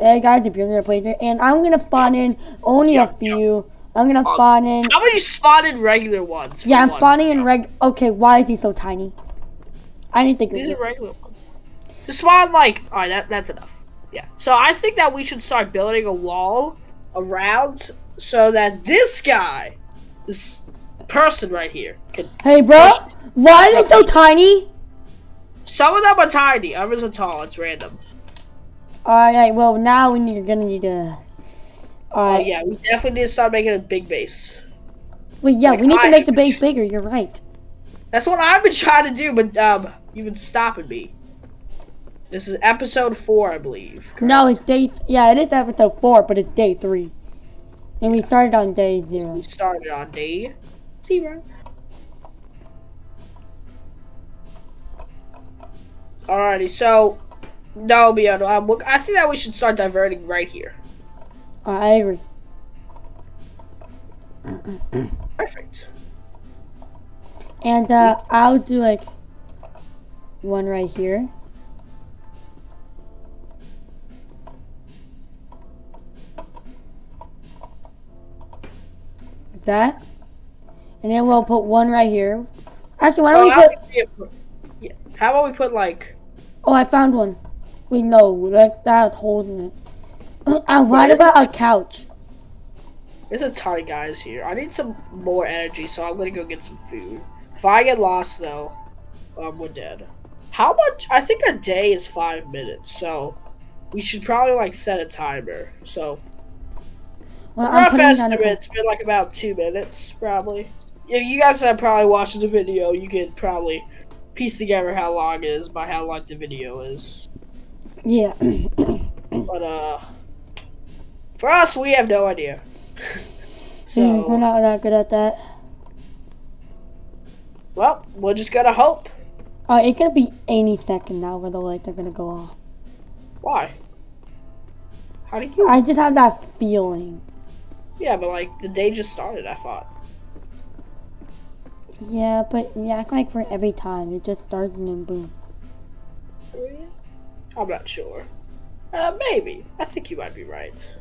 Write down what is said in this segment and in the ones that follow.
Hey guys, if you're gonna play there, and I'm gonna spawn in only Yeah, a few. I'm gonna um, spawn in. How many spotted regular ones? Yeah, I'm once? spawning in reg. Okay, why is he so tiny? I didn't think These are regular ones. Just spawn like, all right, that, that's enough. Yeah. So I think that we should start building a wall around so that this guy, this person right here, can. Hey, bro, why are they so tiny? Some of them are tiny, others are tall. It's random. All right, well now we need, you're gonna need to. All Oh yeah, we definitely need to start making a big base. Wait, yeah, like we need to make the base bigger. You're right. That's what I've been trying to do, but um, you've been stopping me. This is episode four, I believe. No, it's day. Yeah, it is episode four, but it's day three, and we started on day zero. We started on day zero. Alrighty, so no, Miano, um, look, I think that we should start diverting right here. I agree. Perfect. And uh, I'll do like one right here. Like that. And then we'll put one right here. Actually, why don't Oh, we put. we put- yeah. How about we put like? Oh, I found one. Wait, no, that holding it. What is about a couch? There's a ton of guys here. I need some more energy, so I'm gonna go get some food. If I get lost though, um, we're dead. How much? I think a day is five minutes, so we should probably like set a timer. So Well, I'm rough estimate, it's been like about two minutes, probably. If you guys are probably watching the video, you could probably piece together how long it is by how long the video is. Yeah. But uh, for us, we have no idea. Yeah, we're not that good at that. well, we're just gonna hope. Uh, it gonna be any second now where the lights are gonna go off. Why? How did you? I just have that feeling. yeah, but like the day just started. I thought. Yeah, but you act like for every time it just starts and then boom. I'm not sure. Uh, maybe. I think you might be right.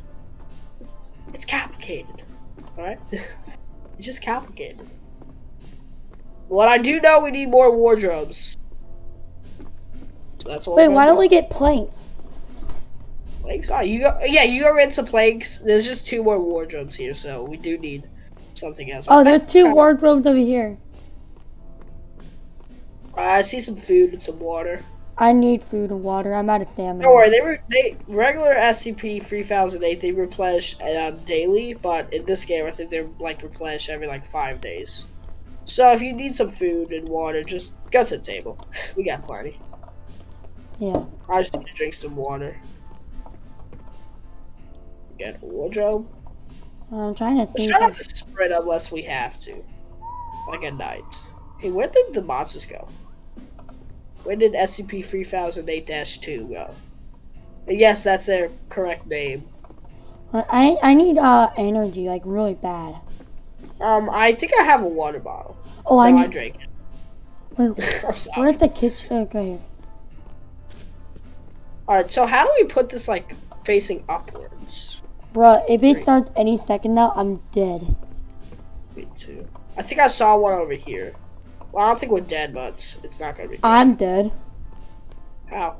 It's, it's complicated. Alright? it's just complicated. What I do know, we need more wardrobes. So that's all. Wait, why don't we get planks? Planks? Oh, you go. Yeah, you go get some planks. There's just two more wardrobes here, so we do need something else. Oh, there's think- two wardrobes over here. I see some food and some water. I need food and water. I'm out of stamina. Don't worry, they were they regular SCP three thousand eight. They replenish um, daily, but in this game, I think they're like replenish every like five days. So if you need some food and water, just go to the table. We got plenty. Yeah. I just need to drink some water. Get a wardrobe. I'm trying to Let's think. try not to spread unless we have to. Like at night. Hey, where did the monsters go? Where did SCP 3008 2 go? And yes, that's their correct name. I I need uh energy like really bad. Um, I think I have a water bottle. Oh, I no, I need. drank it. Wait, sorry. where's the kitchen? Okay, here. Alright, so how do we put this, like, facing upwards? Bruh, if it starts any second now, I'm dead. Me too. I think I saw one over here. Well, I don't think we're dead, but it's not gonna be. I'm dead. How?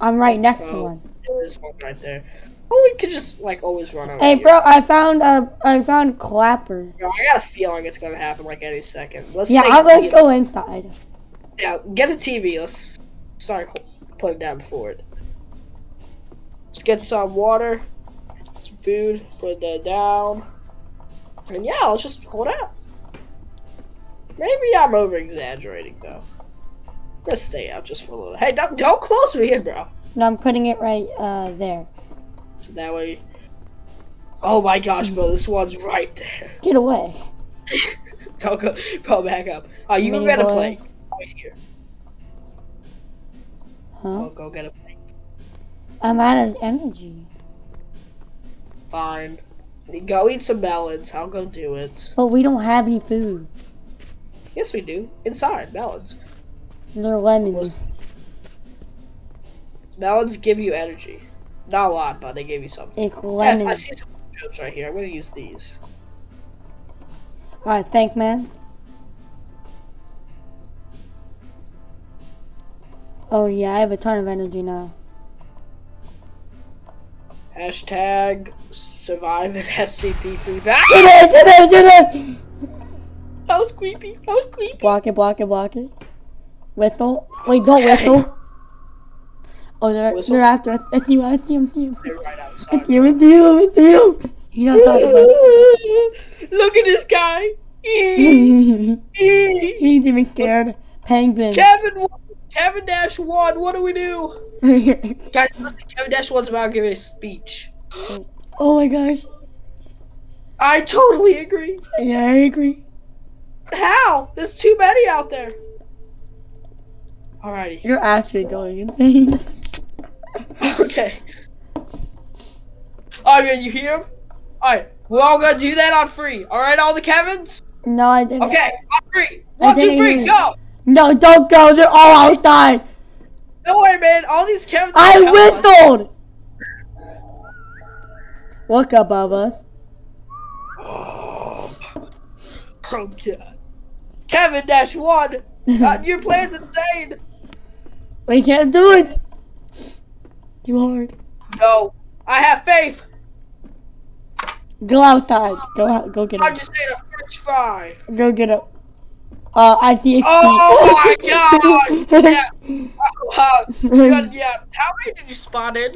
I'm right next to Oh. one. There is one right there. Oh, we could just, like, always run out. Hey, bro, I found a I found clapper. Yo, I got a feeling it's gonna happen, like, any second. Let's Yeah, I'm gonna go inside. Yeah, get the TV. Let's start putting down before it. Let's get some water, some food, put that down. And yeah, let's just hold out. Maybe I'm over exaggerating though. Let's stay out just for a little. Hey, don't don't close me in, bro. No, I'm putting it right uh there. So that way. Oh my gosh, bro, this one's right there. Get away. Don't go, bro, back up. Oh, you go Me get a boy. Right here. Huh? Go, go get a plate. I'm out of energy. Fine. Go eat some melons. I'll go do it. But we don't have any food. Yes, we do. Inside, melons. They're lemons. Melons give you energy. Not a lot, but they gave you something. It's Yes, I see some jokes right here. I'm gonna use these. Alright, thank man. Oh yeah, I have a ton of energy now. Hashtag survive in SCP free. Get it, get it, get it! That was creepy. That was creepy. Block it, block it, block it. Whistle. Wait, don't whistle. Oh, they're, Whistle? they're after us. It's you, it's you, it's you. They're right outside. It's you, it's you, it's you. You don't talk about Look at this guy. He's even scared. Penguin. Kevin, Kevin Dash one. What do we do, guys? Kevin Dash one's about to give a speech. oh my gosh. I totally agree. Yeah, I agree. How? There's too many out there. Alrighty. You're actually going insane. Okay. Oh, Alright, you hear him? Alright, we're all gonna do that on free. Alright, all the Kevins? No, I didn't. Okay, on three. One, two, three, go! No, don't go. They're all outside. Don't worry, man. All these Kevins. I will help us. whistled. What's up, Bubba? Oh, oh god. Kevin Dash one. Uh, your plan's insane. We can't do it. Too hard. No, I have faith. Go outside. Go out. Go get I him. just ate a French fry. Go get him. Uh, I see Oh my god! Yeah. Oh, wow. God, yeah. How many did you spawn in?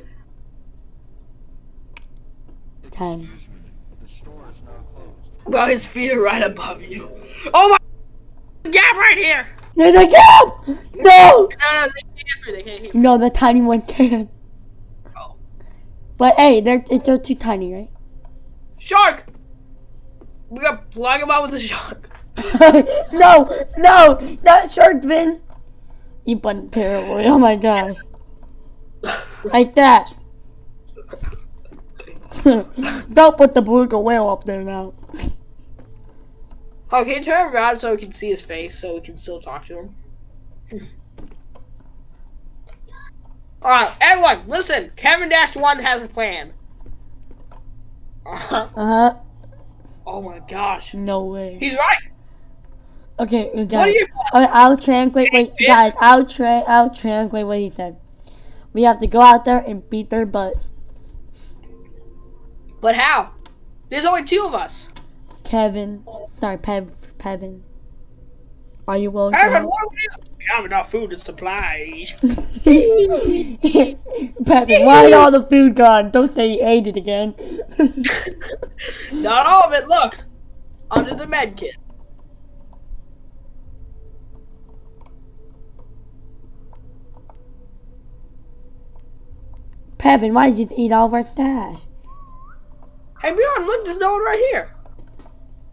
Ten. The store is now closed. Well, his feet are right above you. Oh my! Gap right here. There's a gap. No. No, no, they can't hear. They can't hear. No, the tiny one can. Oh. But hey, they're they're too tiny, right? Shark. We got plug him out with a shark. no, no, not shark fin. You button terrible. Oh my gosh. Like that. Don't put the beluga whale up there now. Oh, can you turn around so we can see his face, so we can still talk to him? Alright, everyone, listen. Kevin Dash One has a plan. Uh-huh. Uh huh. oh my gosh, No way. he's right. Okay, we got What are it. you? Okay, I'll translate. Wait, guys, I'll tra- I'll translate what he said. We have to go out there and beat their butt. But how? There's only two of us. Kevin, sorry, Pev, Pevin. Are you willing Kevin, what do we do? We have enough food and supplies. Pevin, why all the food gone? Don't say you ate it again. Not all of it. Look, under the med kit. Pevin, why did you eat all of our stash? Hey, Bjorn, look, there's no one right here.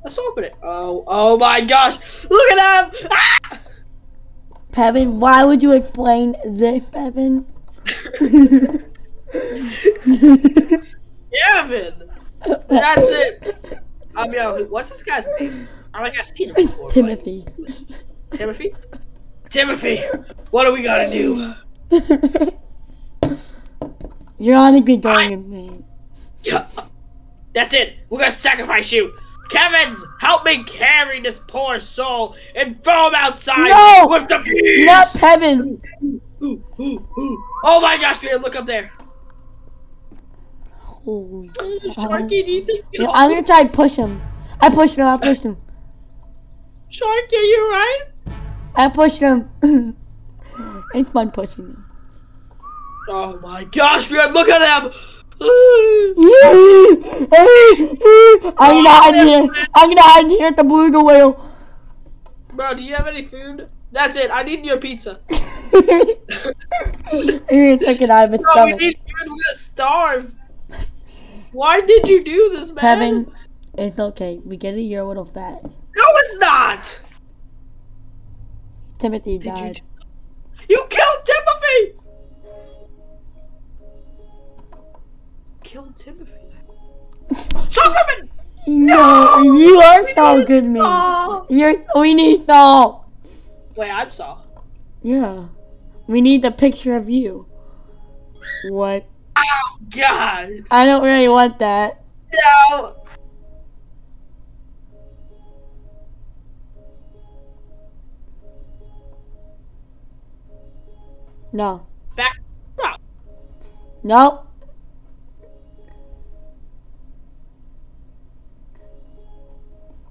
Let's open it. Oh, oh my gosh! Look at them! Ah! Pevin, why would you explain this, Pevin? Kevin! That's it. I mean, uh, what's this guy's name? I like I've seen him before. but- Timothy. Timothy? Timothy! What are we gonna do? You're honestly going insane. Yeah. That's it. We're gonna sacrifice you. Kevins, help me carry this poor soul and throw him outside No! with the bees. Not Pevin! Ooh, ooh, ooh. Oh my gosh, Peter, look up there. Holy. Sharky, do you think you Yeah. I'm gonna try to push him. I pushed him, I pushed him. Sharky, are you right? I pushed him. it's fun pushing him. Oh my gosh, Peter, look at them. I'm gonna hide here. I'm gonna hide here at the beluga whale. Bro, do you have any food? That's it. I need your pizza. You're it out of his Bro, we need food. We're gonna starve. Why did you do this, man? Kevin, it's okay. We get it. You're a little fat. No, it's not. Timothy Did you died. You killed Timothy! Killed Timothy. Solomon! No, you are so good, man. Oh. You're. We need salt. Wait, I'm Saul. Yeah. We need the picture of you. What? Oh God! I don't really want that. No. No. Back No. Nope.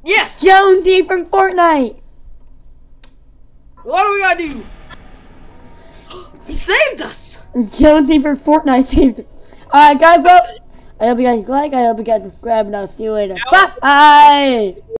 Yes. Jonesy from Fortnite. What do we gotta do? He saved us. Jonesy from Fortnite saved it. Alright, guys, bro. I hope you guys like. I hope you guys subscribe, and I'll see you later. Bye.